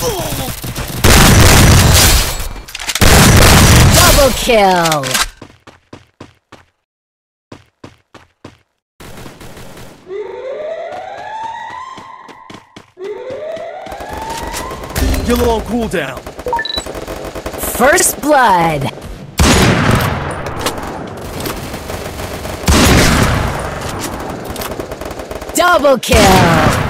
Double kill! Get a little on cooldown. First blood. Double kill!